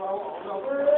Oh, no.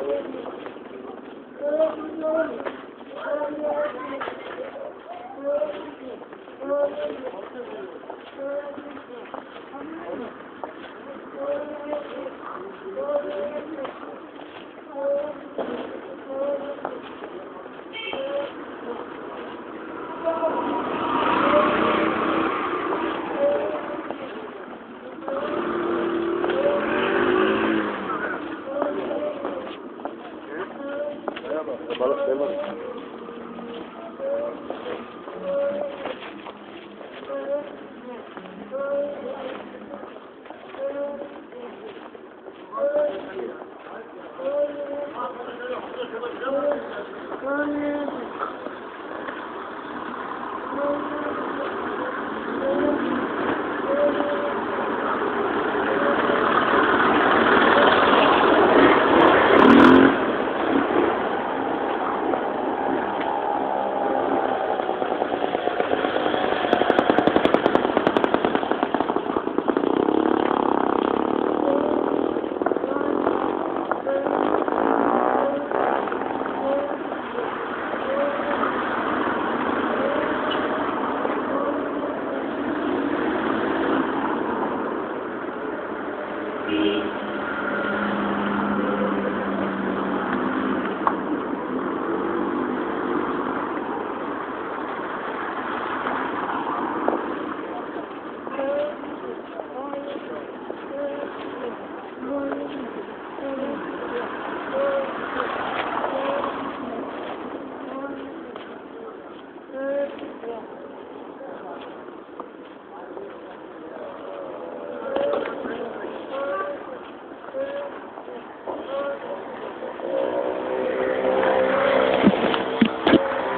Thank you.